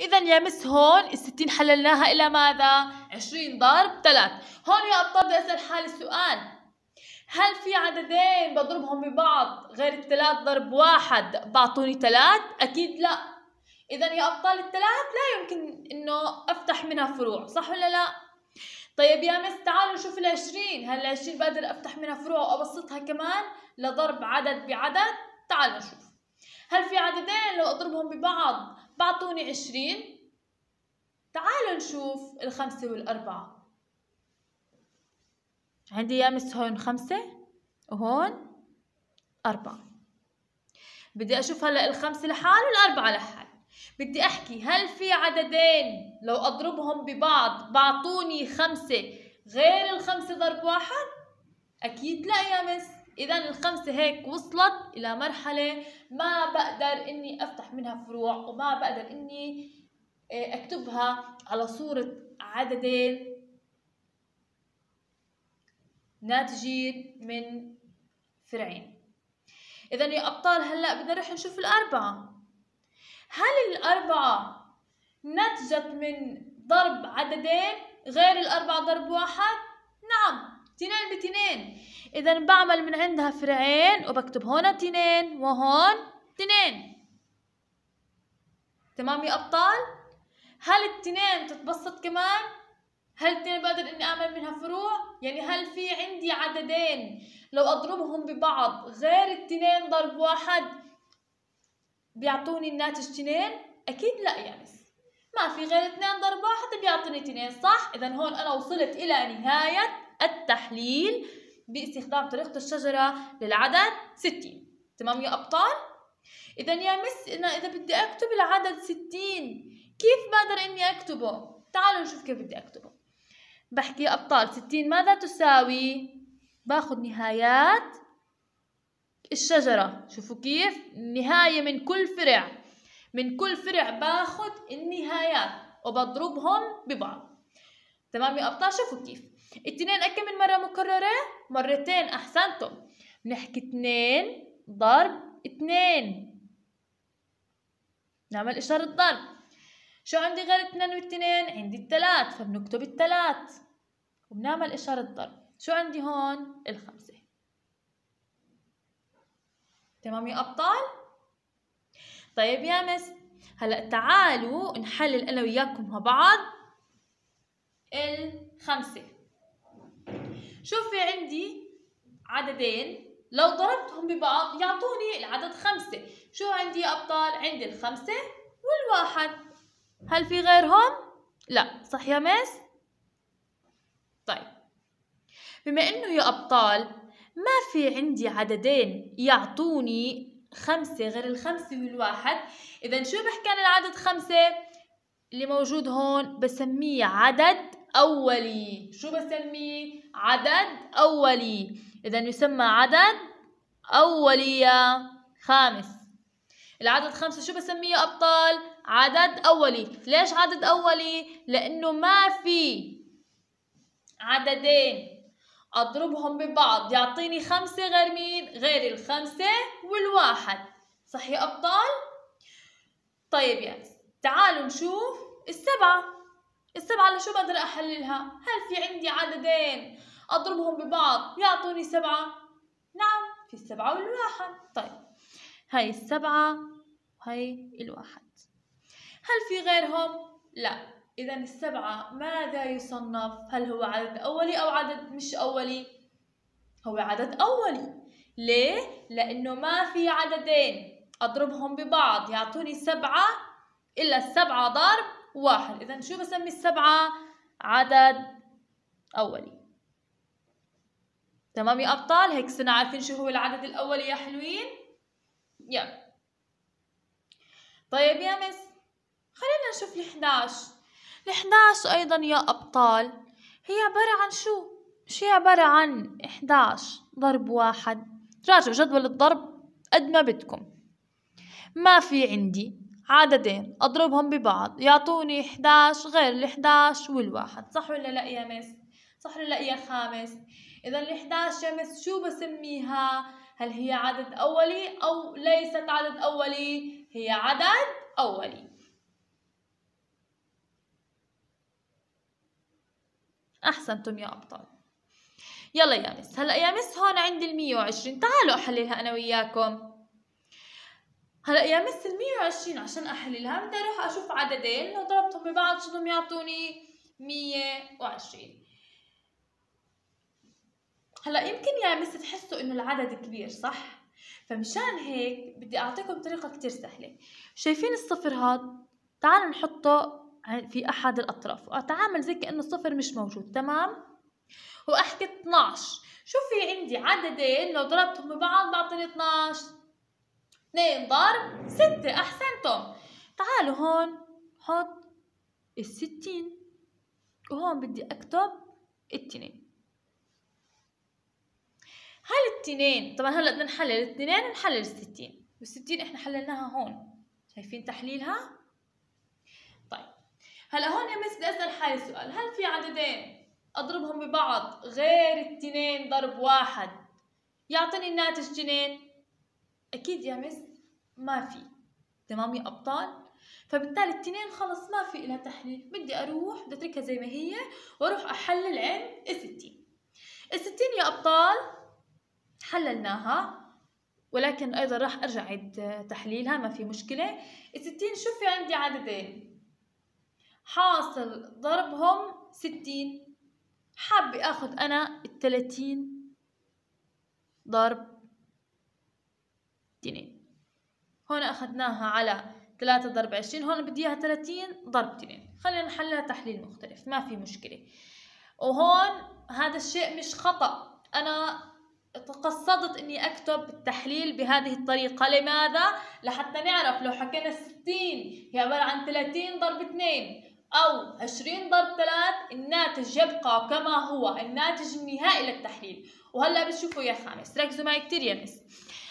إذا يا مس هون الستين حللناها إلى ماذا؟ عشرين ضرب ثلاث هون يا أبطال بدي أسأل حالي سؤال هل في عددين بضربهم ببعض غير الثلاث ضرب واحد بعطوني ثلاث؟ أكيد لا إذا يا أبطال الثلاث لا يمكن إنه أفتح منها فروع صح ولا لا؟ طيب يا مس تعالوا نشوف العشرين هل العشرين بقدر أفتح منها فروع وأبسطها كمان لضرب عدد بعدد؟ تعالوا نشوف هل في عددين لو أضربهم ببعض بعطوني عشرين؟ تعالوا نشوف الخمسة والأربعة عندي يا مس هون خمسة وهون أربعة بدي أشوف هلا الخمسة لحال والأربعة لحال بدي أحكي هل في عددين لو أضربهم ببعض بعطوني خمسة غير الخمسة ضرب واحد؟ أكيد لا يا مس إذا الخمسة هيك وصلت إلى مرحلة ما بقدر إني أفتح منها فروع وما بقدر إني آه، أكتبها على صورة عددين ناتجين من فرعين. إذا يا أبطال هلأ بدنا نروح نشوف الأربعة. هل الأربعة نتجت من ضرب عددين غير الأربعة ضرب واحد؟ نعم. تنين بتنين إذا بعمل من عندها فرعين وبكتب هون تنين وهون تنين تمام يا أبطال؟ هل التنين تتبسط كمان؟ هل التنين بقدر إني أعمل منها فروع؟ يعني هل في عندي عددين لو أضربهم ببعض غير التنين ضرب واحد بيعطوني الناتج تنين؟ أكيد لا يا يعني. مس ما في غير اثنين ضرب واحد بيعطيني اثنين صح؟ إذا هون أنا وصلت إلى نهاية التحليل باستخدام طريقة الشجرة للعدد 60 تمام يا أبطال؟ إذا يا مس أنا إذا بدي أكتب العدد 60 كيف بقدر إني أكتبه؟ تعالوا نشوف كيف بدي أكتبه بحكي يا أبطال 60 ماذا تساوي؟ باخذ نهايات الشجرة شوفوا كيف؟ نهاية من كل فرع من كل فرع باخذ النهايات وبضربهم ببعض تمام يا أبطال شوفوا كيف التنين أكم من مرة مكررة؟ مرتين أحسنتم بنحكي اتنين ضرب اتنين نعمل إشارة ضرب شو عندي غير اتنين والتنين؟ عندي التلات فبنكتب التلات وبنعمل إشارة ضرب شو عندي هون؟ الخمسة تمام يا أبطال؟ طيب يا مس هلأ تعالوا نحلل أنا وياكم مع بعض الخمسة شوفي عندي عددين لو ضربتهم ببعض يعطوني العدد خمسة شو عندي يا أبطال؟ عندي الخمسة والواحد هل في غيرهم؟ لا صح يا مس؟ طيب بما إنه يا أبطال ما في عندي عددين يعطوني خمسة غير الخمسة والواحد إذا شو بحكي عن العدد خمسة اللي موجود هون بسميه عدد أولي. شو بسميه؟ عدد أولي. إذا يسمى عدد أولي يا خامس. العدد خمسة شو بسميه أبطال؟ عدد أولي. ليش عدد أولي؟ لأنه ما في عددين. أضربهم ببعض. يعطيني خمسة غير مين؟ غير الخمسة والواحد. صح يا أبطال؟ طيب يا تعالوا نشوف السبعة. السبعة لشو بقدر أحللها؟ هل في عندي عددين أضربهم ببعض يعطوني سبعة؟ نعم في السبعة والواحد طيب هاي السبعة وهي الواحد هل في غيرهم؟ لا إذا السبعة ماذا يصنف؟ هل هو عدد أولي أو عدد مش أولي؟ هو عدد أولي ليه؟ لأنه ما في عددين أضربهم ببعض يعطوني سبعة إلا السبعة ضرب واحد. إذا شو بسمي السبعة؟ عدد أولي. تمام يا أبطال؟ هيك صرنا عارفين شو هو العدد الأولي يا حلوين؟ يلا طيب يا مس خلينا نشوف ال11 ال11 أيضا يا أبطال هي عبارة عن شو؟ شو هي عبارة عن 11 ضرب واحد. راجعوا جدول الضرب قد ما بدكم. ما في عندي. عددين أضربهم ببعض يعطوني 11 غير ال 11 والواحد صح ولا لا يا مس؟ صح ولا لا يا خامس؟ إذا ال 11 يا مس شو بسميها؟ هل هي عدد أولي أو ليست عدد أولي؟ هي عدد أولي أحسنتم يا أبطال يلا يا مس هلا يا مس هون عندي ال 120 تعالوا أحللها أنا وياكم هلا يا المية وعشرين عشان أحللها بدي أروح أشوف عددين لو ضربتهم ببعض شو بدهم يعطوني مية وعشرين. هلا يمكن يا مس تحسوا إنه العدد كبير صح؟ فمشان هيك بدي أعطيكم طريقة كتير سهلة. شايفين الصفر هاد؟ تعالوا نحطه في أحد الأطراف. وأتعامل زي كأنه الصفر مش موجود تمام؟ وأحكي 12 شو في عندي؟ عددين لو ضربتهم ببعض بعطيني 12 2 ضرب 6 أحسنتم. تعالوا هون حط الستين. وهون بدي أكتب التنين. هل التنين طبعا هلأ بدنا نحلل. التنين نحلل الستين. والستين إحنا حللناها هون. شايفين تحليلها؟ طيب. هلأ هون يا مس بدي أسأل حالي سؤال. هل في عددين أضربهم ببعض غير التنين ضرب واحد؟ يعطيني الناتج تنين؟ أكيد يا مس ما في. تمام يا أبطال. فبالتالي التنين خلص ما في لها تحليل. بدي أروح بدي أتركها زي ما هي وأروح أحلل عند الستين الستين يا أبطال حللناها ولكن أيضا راح أرجع عيد تحليلها ما في مشكلة. الستين شوفي عندي عددين. حاصل ضربهم ستين. حابة آخذ أنا التلاتين ضرب تنين هون أخذناها على ثلاثة ضرب عشرين هون بدي إياها تلاتين ضرب تنين خلينا نحلها تحليل مختلف ما في مشكلة. وهون هذا الشيء مش خطأ. أنا تقصدت إني أكتب التحليل بهذه الطريقة. لماذا؟ لحتى نعرف لو حكينا ستين هي عبارة عن ثلاثين ضرب اثنين. أو عشرين ضرب ثلاث الناتج يبقى كما هو الناتج النهائي للتحليل. وهلأ بتشوفوا يا خامس ركزوا معي كتير يا مس.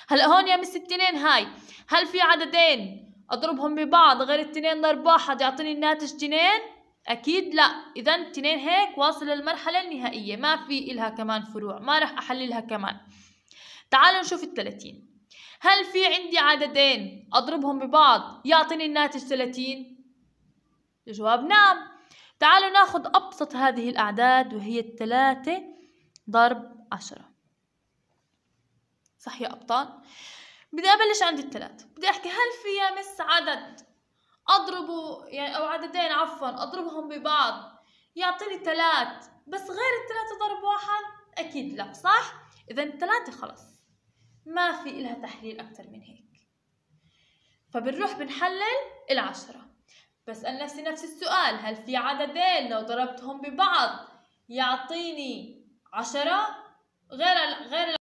هلا هون يا مس التنين هاي. هل في عددين أضربهم ببعض غير التنين ضرب واحد يعطيني الناتج تنين؟ أكيد لا. إذا التنين هيك واصل للمرحلة النهائية. ما في إلها كمان فروع. ما راح أحللها كمان. تعالوا نشوف الثلاثين. هل في عندي عددين أضربهم ببعض يعطيني الناتج 30 الجواب نعم. تعالوا ناخذ أبسط هذه الأعداد وهي الثلاثة ضرب عشرة. صح يا أبطال. بدي أبلش عند الثلاث بدي أحكي هل في مس عدد أضربه يعني أو عددين عفوا أضربهم ببعض يعطيني ثلاث بس غير الثلاثة ضرب واحد؟ أكيد لا صح؟ اذا الثلاثة خلص. ما في إلها تحليل أكثر من هيك. فبنروح بنحلل العشرة. بسأل نفسي نفس السؤال هل في عددين لو ضربتهم ببعض يعطيني عشرة؟ غير غير